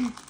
Mm-hmm.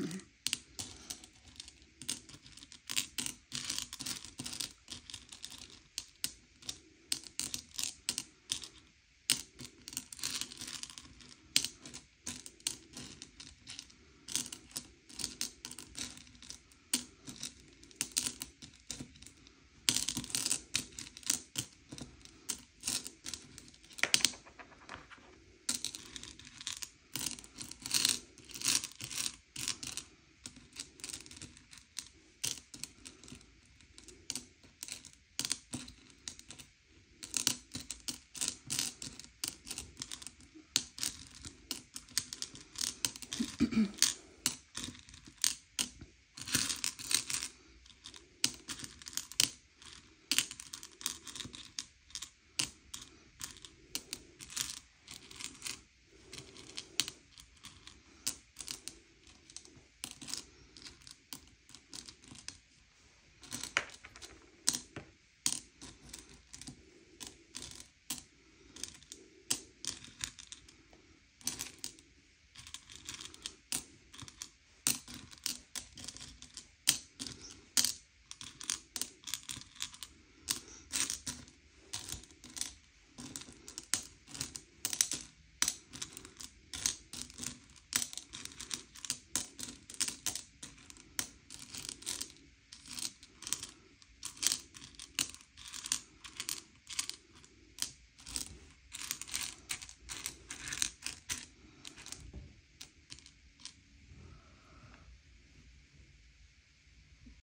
Mm-hmm.